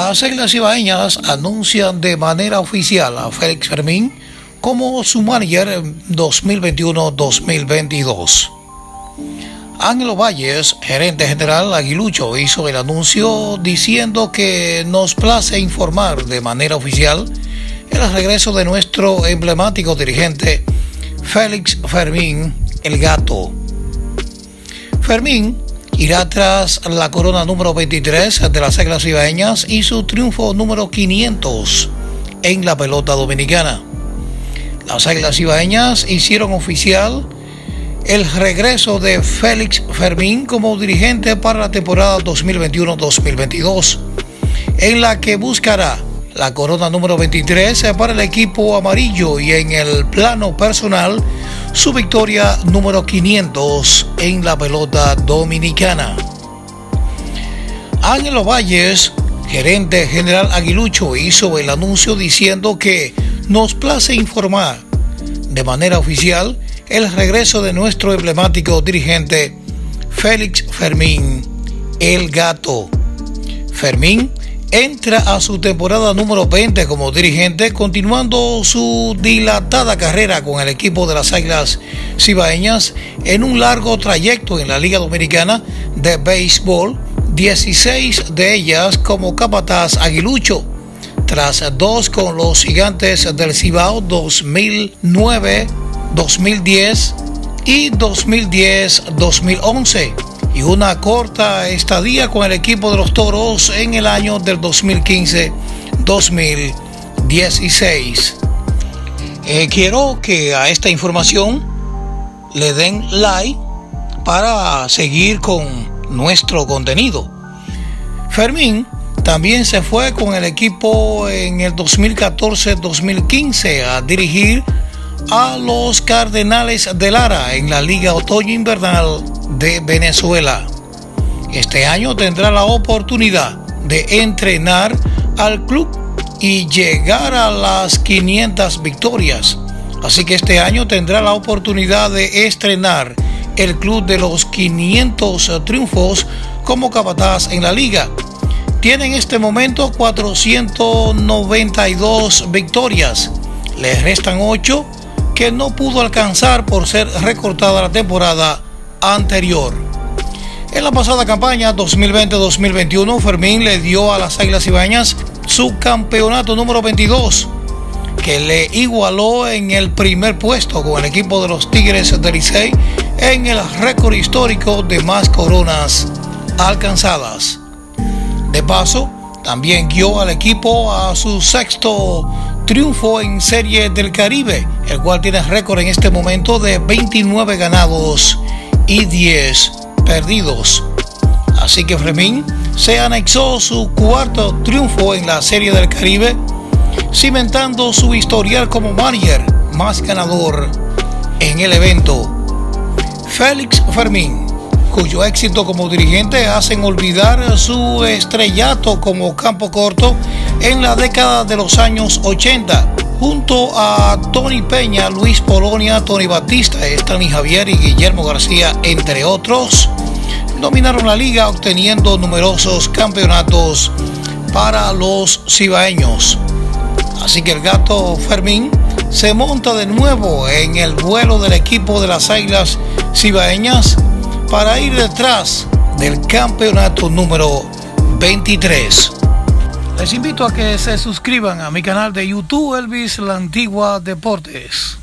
Las Águilas Ibaeñas anuncian de manera oficial a Félix Fermín como su manager 2021-2022. Ángelo Valles, gerente general Aguilucho, hizo el anuncio diciendo que nos place informar de manera oficial el regreso de nuestro emblemático dirigente Félix Fermín el Gato. Fermín irá tras la corona número 23 de las Águilas Ibaeñas y su triunfo número 500 en la pelota dominicana. Las Águilas Ibaeñas hicieron oficial el regreso de Félix Fermín como dirigente para la temporada 2021-2022, en la que buscará la corona número 23 para el equipo amarillo y en el plano personal su victoria número 500 en la pelota dominicana. Ángelo Valles, gerente general Aguilucho, hizo el anuncio diciendo que nos place informar de manera oficial el regreso de nuestro emblemático dirigente Félix Fermín, el gato. Fermín entra a su temporada número 20 como dirigente, continuando su dilatada carrera con el equipo de las Águilas Cibaeñas en un largo trayecto en la Liga Dominicana de Béisbol, 16 de ellas como capataz aguilucho, tras dos con los gigantes del Cibao 2009, 2010 y 2010-2011 y una corta estadía con el equipo de los Toros en el año del 2015-2016. Eh, quiero que a esta información le den like para seguir con nuestro contenido. Fermín también se fue con el equipo en el 2014-2015 a dirigir a los Cardenales de Lara en la Liga Otoño Invernal de Venezuela. Este año tendrá la oportunidad de entrenar al club y llegar a las 500 victorias. Así que este año tendrá la oportunidad de estrenar el club de los 500 triunfos como capataz en la liga. Tiene en este momento 492 victorias. Le restan 8 que no pudo alcanzar por ser recortada la temporada anterior. En la pasada campaña 2020-2021, Fermín le dio a las Águilas Ibañas su campeonato número 22, que le igualó en el primer puesto con el equipo de los Tigres de Licey en el récord histórico de más coronas alcanzadas. De paso, también guió al equipo a su sexto triunfo en Serie del Caribe, el cual tiene récord en este momento de 29 ganados y 10 perdidos. Así que Fremín se anexó su cuarto triunfo en la Serie del Caribe, cimentando su historial como manager más ganador en el evento. Félix Fermín, cuyo éxito como dirigente hacen olvidar su estrellato como campo corto en la década de los años 80 junto a Tony Peña, Luis Polonia, Tony Batista, Stanley Javier y Guillermo García, entre otros, dominaron la liga obteniendo numerosos campeonatos para los cibaeños. Así que el gato Fermín se monta de nuevo en el vuelo del equipo de las Águilas Cibaeñas para ir detrás del campeonato número 23. Les invito a que se suscriban a mi canal de YouTube Elvis La Antigua Deportes.